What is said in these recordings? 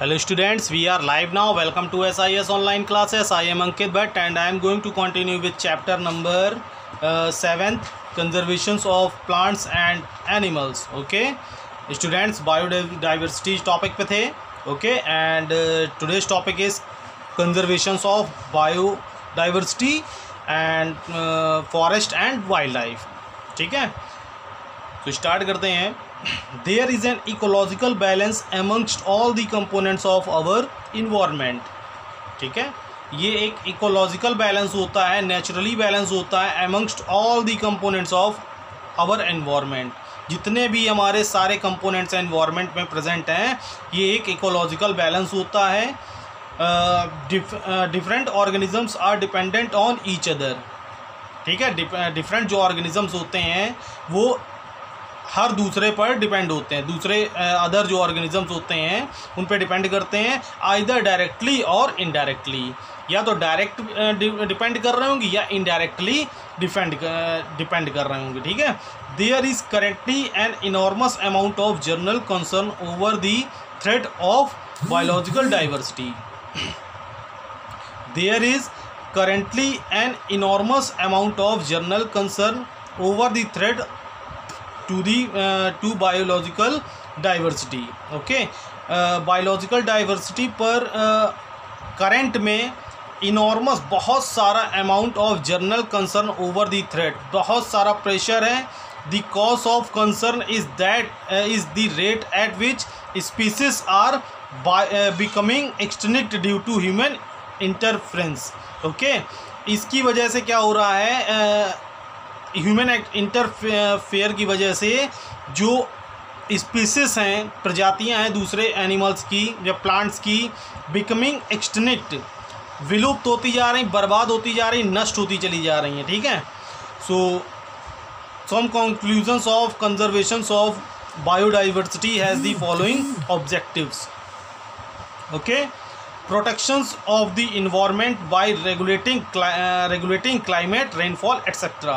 Hello students we are live now welcome to S I S online classes I am Ankit Bhatt and I am going to continue with chapter number seventh conservation of plants and animals okay students biodiversity topic पे थे okay and today's topic is conservations of bio biodiversity and forest and wildlife ठीक है? तो start करते हैं. There is an ecological balance amongst all the components of our environment ठीक है? ये एक इकोलॉजिकल बैलेंस होता है नेचुरली बैलेंस होता है amongst all the components of our environment जितने भी हमारे सारे कंपोनेंट्स एनवायरमेंट में प्रेजेंट हैं, ये एक इकोलॉजिकल बैलेंस होता है। Different organisms are dependent on each other ठीक है? डिफरेंट जो ऑर्गेनिजम्स होते हैं, वो हर दूसरे पर डिपेंड होते हैं। दूसरे अदर जो ऑर्गेनिजम्स होते हैं, उन पर डिपेंड करते हैं आइदर डायरेक्टली और इनडायरेक्टली या तो डायरेक्ट डिपेंड कर रहे होंगे या इनडायरेक्टली डिपेंड डिपेंड कर रहे होंगे, ठीक है? There is currently an enormous amount of general concern over the threat of biological diversity there is currently an enormous amount of general concern over the threat the uh, to biological diversity okay? Biological uh, diversity पर current uh, में enormous बहुत सारा amount of general concern over the threat बहुत सारा pressure है. The cause of concern is that is the rate at which species are becoming extinct due to human interference okay इसकी वजह से क्या हो रहा है ह्यूमन इंटरफेयर की वजह से जो स्पीसीस हैं प्रजातियाँ हैं दूसरे एनिमल्स की या प्लांट्स की बिकमिंग एक्सटनिक्ट विलुप्त होती जा रही बर्बाद होती जा रही नष्ट होती चली जा रही हैं ठीक है? So some conclusions of conservation of biodiversity has the following objectives okay of the environment by regulating uh, regulating climate rainfall etc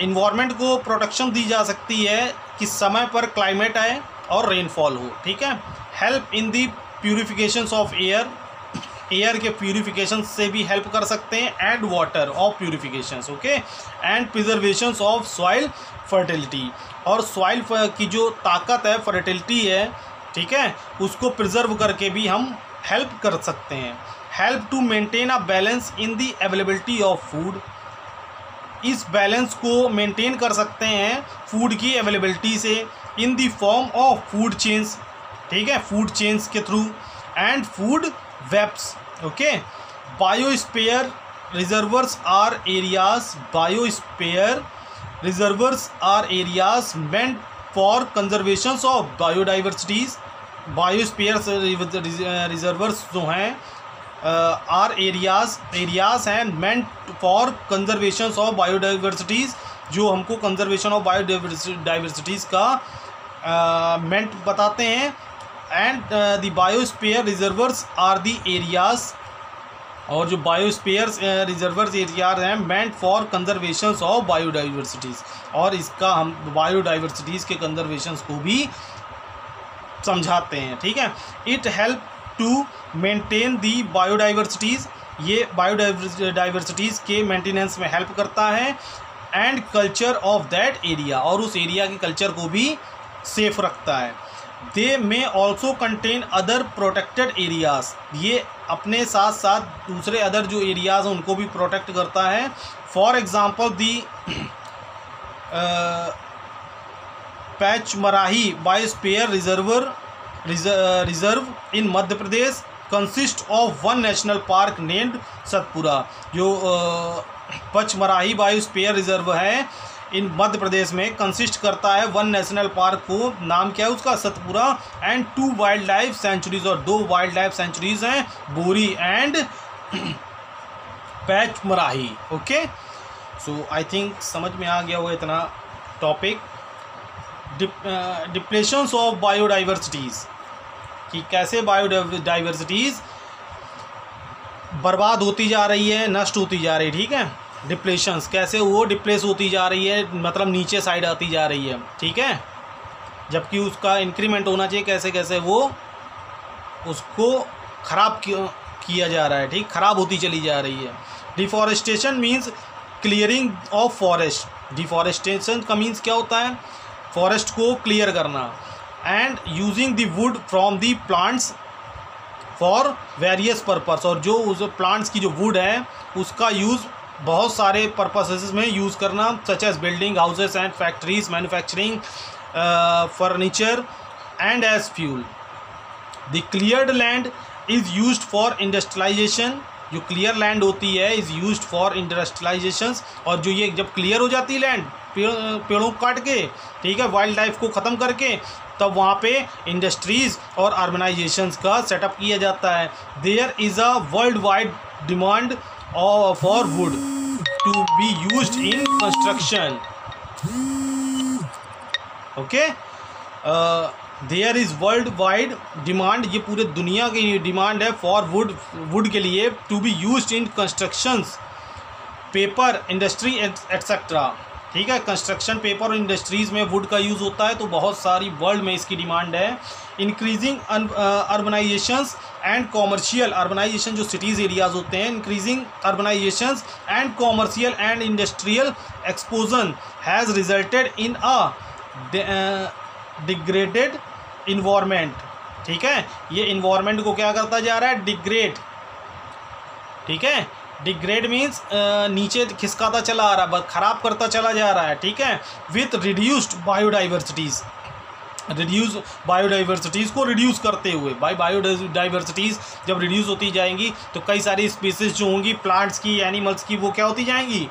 environment को प्रोटेक्शन दी जा सकती है कि समय पर क्लाइमेट आए और रेनफॉल हो, ठीक है? Help in the purification of air air के प्यूरिफिकेशन से भी हेल्प कर सकते हैं। And water of purification okay and preservation of soil fertility और सॉइल की जो ताकत है फर्टिलिटी है, ठीक है? उसको प्रिजर्व करके भी हम हेल्प कर सकते हैं। Help to maintain a balance in the availability of food इस बैलेंस को मेंटेन कर सकते हैं फ़ूड की अवेलेबिलिटी से in the form of food chain ठीक है? फ़ूड चेंज के through and food webs okay biosphere reserves are areas biosphere reserves are areas meant for conservation of biodiversities biosphere reserves जो हैं आर एरियाज़ एरियाज़ हैं meant for conservation of biodiversities जो हमको conservation of biodiversities का मेंट uh, बताते हैं। And the biosphere reserves are the areas और जो बायोस्पेयर रिजर्वर्स एरियाज़ हैं meant for conservation of biodiversities और इसका हम बायोडाइवर्सिटीज़ के कंजर्वेशन को भी समझाते हैं ठीक है? It help to maintain the biodiversities ये बायोडाइवर्सिटीज़ के मेंटेनेंस में हेल्प करता है and culture of that area और उस एरिया के कल्चर को भी सेफ़ रखता है। They may also contain other protected areas ये अपने साथ साथ दूसरे अदर जो एरियाज़ हैं, उनको भी प्रोटेक्ट करता है। For example the Pachmarhi biosphere reserver reserve in Madhya Pradesh consist of one national park named Satpura. जो पचमराही बायोस्पेयर रिज़र्व है, इन मध्य प्रदेश में कंसिस्ट करता है वन नेशनल पार्क को। नाम क्या है उसका? Satpura. And two wildlife sanctuaries और दो वाइल्ड लाइफ सेंचुरीज हैं, Bori and Pachmarhi okay so I think समझ में आ गया होगा इतना टॉपिक डिप्रेशंस ऑफ़ बायोडाइवर्सिटीज़ कि कैसे बायोडाइवर्सिटीज़ बर्बाद होती जा रही है, नष्ट होती जा रही है, ठीक है? डिप्रेशंस कैसे वो डिप्रेस होती जा रही है मतलब नीचे साइड आती जा रही है, ठीक है? जबकि उसका इंक्रीमेंट होना चाहिए, कैसे कैसे वो उसको ख़राब किया जा रहा है, ठीक? ख़राब होती चली जा रही है। Deforestation means clearing of forest deforestation का मीन्स क्या होता है? फॉरेस्ट को क्लियर करना and using the wood from the plants for various purpose और जो उस प्लांट्स की जो वुड है, उसका यूज़ बहुत सारे पर्पसेस में यूज़ करना such as building houses and factories manufacturing furniture and as fuel the cleared land is use for industrialisation जो क्लियर लैंड होती है इज़ यूज़ फॉर इंडस्ट्रियलाइजेशन और जो ये जब क्लियर हो जाती है लैंड पेड़, पेड़ों को काट के, ठीक है वाइल्ड लाइफ को ख़त्म करके, तब वहाँ पे इंडस्ट्रीज़ और अर्बनाइजेशंस का सेटअप किया जाता है। There is a worldwide demand for wood to be use in construction okay there is worldwide demand ये पूरे दुनिया की डिमांड है फॉर वुड वुड के लिए to be use in constructions paper industry etcetera ठीक है कंस्ट्रक्शन पेपर और इंडस्ट्रीज़ में वुड का यूज़ होता है तो बहुत सारी वर्ल्ड में इसकी डिमांड है। Increasing urbanisations and commercial urbanisation जो सिटीज़ एरियाज़ होते हैं increasing urbanisations and commercial and industrial expansion has resulted in a degraded environment ठीक है, ये इन्वायरमेंट को क्या करता जा रहा है? डिग्रेड ठीक है डिग्रेड मीन्स नीचे खिसकाता चला आ रहा है ख़राब करता चला जा रहा है, ठीक है? With reduced biodiversities reduce biodiversities को रिड्यूस करते हुए बाई बायोडाइवर्सिटीज़ जब रिड्यूस होती जाएँगी तो कई सारी स्पीसीज जो होंगी प्लांट्स की एनिमल्स की, वो क्या होती जाएँगी?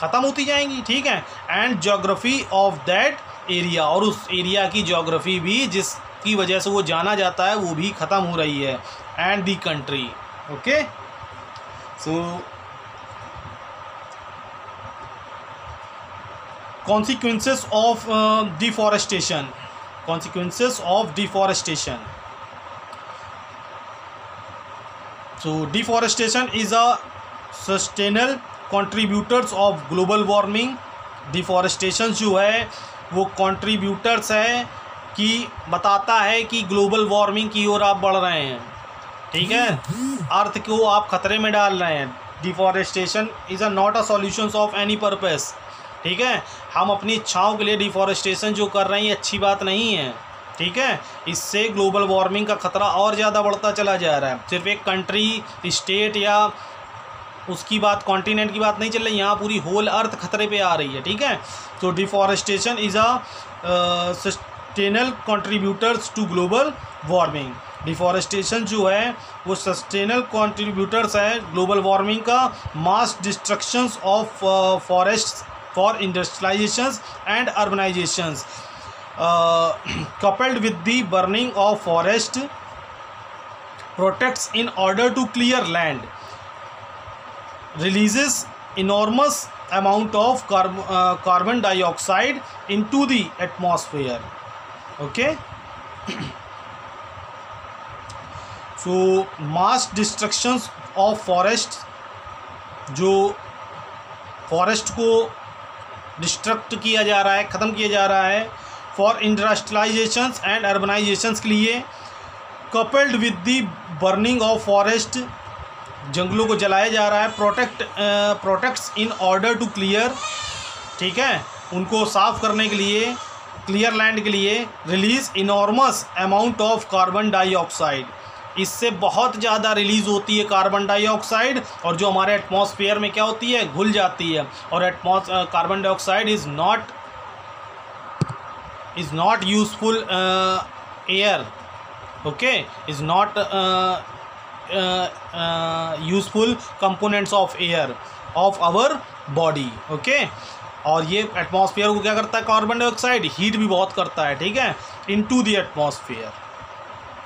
ख़त्म होती जाएँगी, ठीक है? And geography of that area और उस एरिया की जोग्राफी भी जिसकी वजह से वो जाना जाता है, वो भी ख़त्म हो रही है. And the country okay so consequences of deforestation consequences of deforestation so deforestation is a substantial contributors of global warming deforestation जो है, वो कॉन्ट्रीब्यूटर्स है कि, बताता है कि ग्लोबल वार्मिंग की ओर आप बढ़ रहे हैं। ठीक है? अर्थ को आप खतरे में डाल रहे हैं। Deforestation is a not a solution of any purpose ठीक है? हम अपनी इच्छाओं के लिए डिफॉरेस्टेशन जो कर रहे हैं अच्छी बात नहीं है। ठीक है? इससे ग्लोबल वार्मिंग का ख़तरा और ज़्यादा बढ़ता चला जा रहा है। सिर्फ़ एक कंट्री स्टेट या उसकी बात कॉन्टीनेंट की बात नहीं चल रही, यहाँ पूरी होल अर्थ खतरे पे आ रही है। ठीक है? तो deforestation is a substantial contributors to global warming deforestation जो है वो सस्टेनल कंट्रीब्यूटर्स है ग्लोबल वार्मिंग का mass destruction of forest for industrialisations and urbanisations coupled with the burning of forest protects in order to clear land releases enormous amount of carbon uh, into the the okay? So mass destructions of forest जो forest को destruct किया जा रहा है, ख़त्म किया जा रहा है फॉर इंडस्ट्रियलाइजेशंस एंड अर्बनाइजेशन के लिए coupled with the burning of forest जंगलों को जलाया जा रहा है protect protects in order to clear ठीक है? उनको साफ़ करने के लिए क्लियर लैंड के लिए release enormous amount of carbon dioxide इससे बहुत ज़्यादा रिलीज़ होती है कार्बन डाइऑक्साइड और जो हमारे एटमॉस्फेयर में क्या होती है? घुल जाती है। और atmos carbon dioxide is not is not useful air okay is not useful components of air of our body okay और ये एटमॉस्फेयर को क्या करता है? कार्बन डाइऑक्साइड हीट भी बहुत करता है ठीक है? इनटू द एटमॉस्फेयर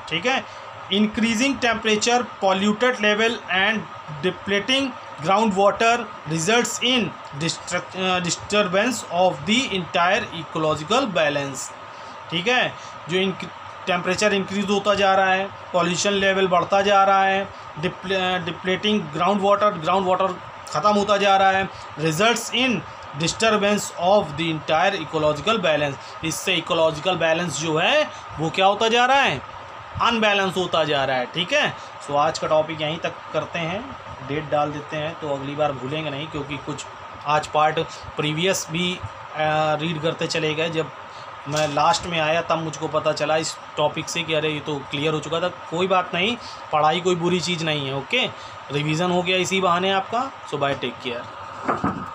ठीक है? Increasing temperature polluted level and depleting groundwater results in uh, disturbance of the entire ecological balance ठीक है? जो इन टेम्परेचर इंक्रीज होता जा रहा है पॉल्यूशन लेवल बढ़ता जा रहा है depleting ground water ground water ख़त्म होता जा रहा है results in disturbance of the entire ecological balance इससे इकोलॉजिकल बैलेंस जो है वो क्या होता जा रहा है? अनबैलेंस होता जा रहा है ठीक है? सो so, आज का टॉपिक यहीं तक करते हैं। डेट डाल देते हैं तो अगली बार भूलेंगे नहीं क्योंकि कुछ आज पार्ट प्रीवियस भी रीड करते चले गए। जब मैं लास्ट में आया तब मुझको पता चला इस टॉपिक से कि अरे ये तो क्लियर हो चुका था। कोई बात नहीं पढ़ाई कोई बुरी चीज़ नहीं है ओके रिवीजन हो गया इसी बहाने आपका। So bye take care